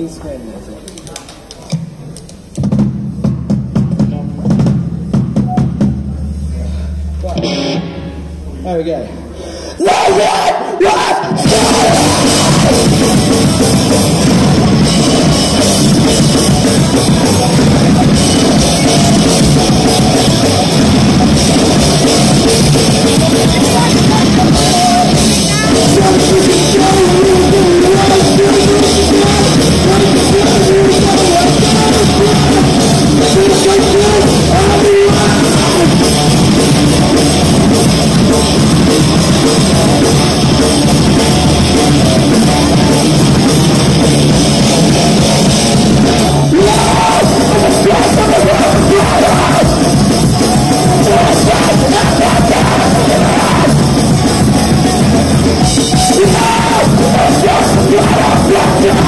Instagram music. There we go. Yeah.